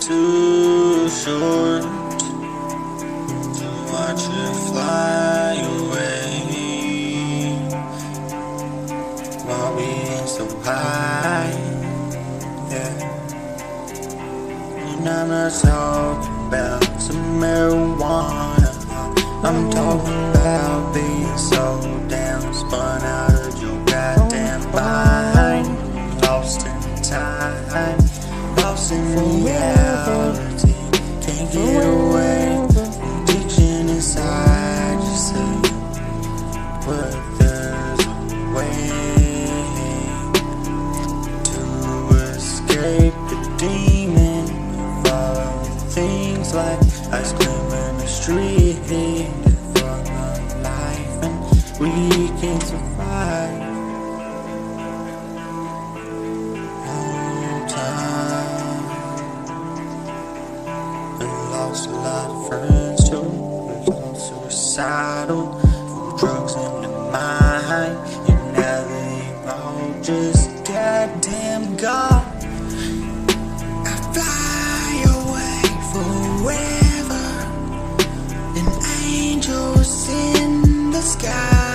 too short to watch it fly being so high. Yeah, and I'm not talking about some marijuana. I'm talking about being so damn spun out of your goddamn mind, lost in time, lost in reality. Can't get away from addiction inside things like ice cream in the street for a life, and we can survive. Time. And lost a lot of friends too. Become suicidal from drugs in the mind, and now they all just goddamn gone. Forever, and angels in the sky.